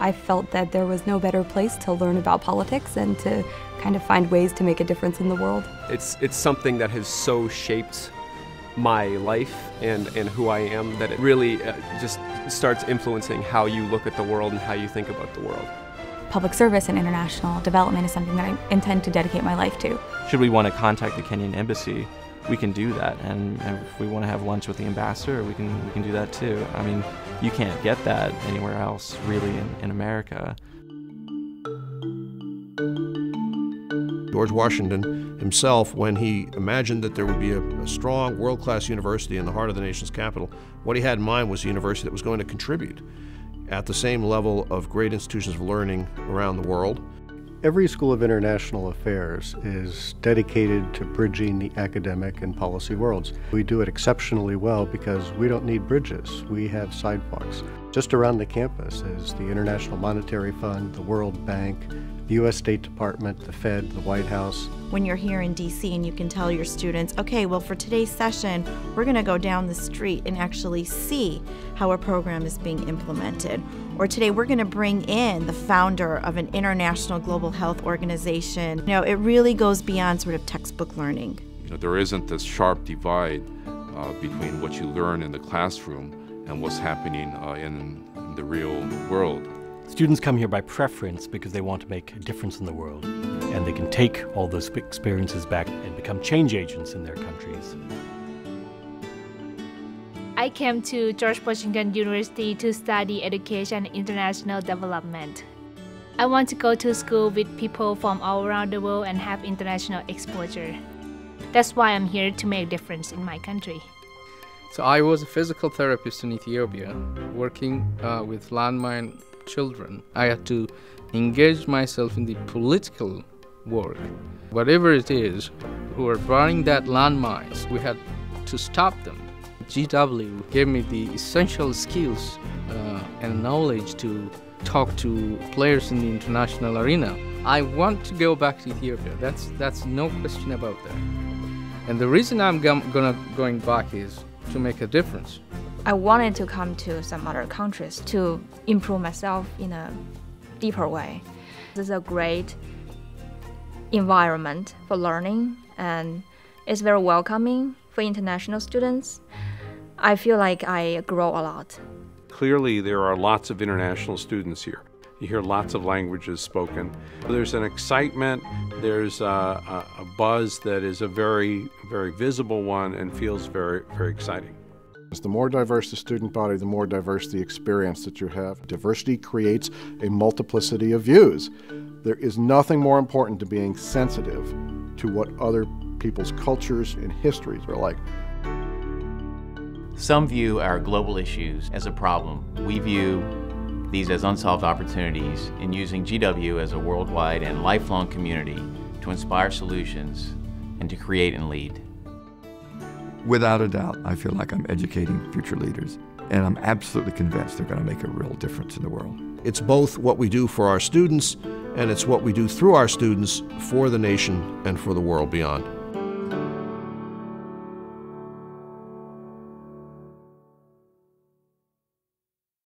I felt that there was no better place to learn about politics and to kind of find ways to make a difference in the world. It's, it's something that has so shaped my life and, and who I am that it really uh, just starts influencing how you look at the world and how you think about the world. Public service and international development is something that I intend to dedicate my life to. Should we want to contact the Kenyan embassy, we can do that. And if we want to have lunch with the ambassador, we can, we can do that too. I mean, you can't get that anywhere else, really, in, in America. George Washington himself, when he imagined that there would be a, a strong world class university in the heart of the nation's capital, what he had in mind was a university that was going to contribute at the same level of great institutions of learning around the world. Elliott School of International Affairs is dedicated to bridging the academic and policy worlds. We do it exceptionally well because we don't need bridges, we have sidewalks. Just around the campus is the International Monetary Fund, the World Bank, the U.S. State Department, the Fed, the White House. When you're here in D.C. and you can tell your students, okay, well, for today's session, we're going to go down the street and actually see how a program is being implemented. Or today, we're going to bring in the founder of an international global health organization. You know, it really goes beyond sort of textbook learning. You know, there isn't this sharp divide uh, between what you learn in the classroom and what's happening uh, in, in the real world. Students come here by preference because they want to make a difference in the world, and they can take all those experiences back and become change agents in their countries. I came to George Washington University to study education and international development. I want to go to school with people from all around the world and have international exposure. That's why I'm here to make a difference in my country. So I was a physical therapist in Ethiopia, working uh, with landmine children. I had to engage myself in the political work. Whatever it is, who are burning that landmines, we had to stop them. GW gave me the essential skills uh, and knowledge to talk to players in the international arena. I want to go back to Ethiopia. That's that's no question about that. And the reason I'm gonna going back is to make a difference. I wanted to come to some other countries to improve myself in a deeper way. This is a great environment for learning and it's very welcoming for international students. I feel like I grow a lot. Clearly, there are lots of international students here. You hear lots of languages spoken. There's an excitement, there's a, a, a buzz that is a very, very visible one and feels very, very exciting. The more diverse the student body, the more diverse the experience that you have. Diversity creates a multiplicity of views. There is nothing more important to being sensitive to what other people's cultures and histories are like. Some view our global issues as a problem. We view these as unsolved opportunities in using GW as a worldwide and lifelong community to inspire solutions and to create and lead. Without a doubt, I feel like I'm educating future leaders, and I'm absolutely convinced they're going to make a real difference in the world. It's both what we do for our students and it's what we do through our students for the nation and for the world beyond.